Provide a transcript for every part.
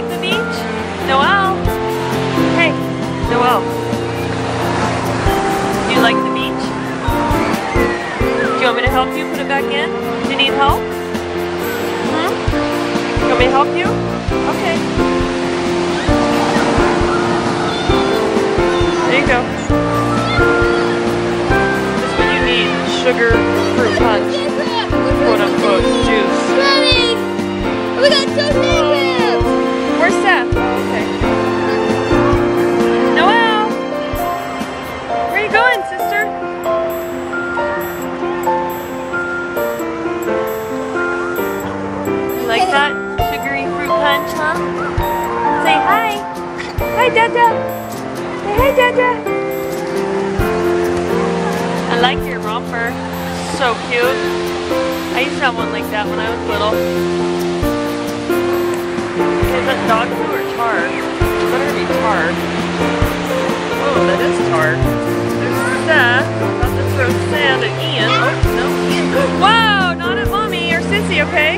like the beach? Noel? Hey, Noel. Do you like the beach? Do you want me to help you put it back in? Do you need help? Hmm? You want me to help you? Okay. There you go. Just what you need, sugar. Huh? Say hi. Hi, Dada. Say hi, Dada. I like your romper. So cute. I used to have one like that when I was little. Is that dog food or tar? It better be tar. Oh, that is tar. There's Seth. About to throw sand at Ian. Oh, no. Whoa, not at mommy or sissy, okay?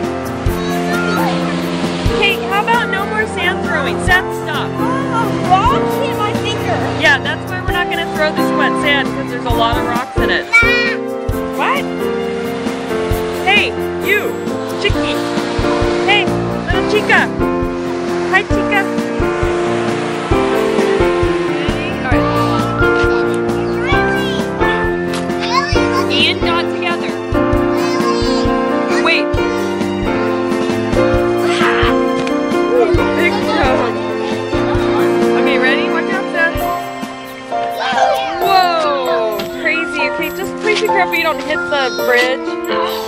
Throwing? Seth, stop. Oh, rocks hit my finger. Yeah, that's why we're not going to throw this wet sand because there's a lot of rocks in it. What? Hey, you, Chicky. Hey, little chica. Hi, chica. Okay, just please be careful you don't hit the bridge.